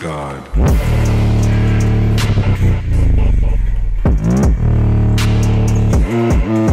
God.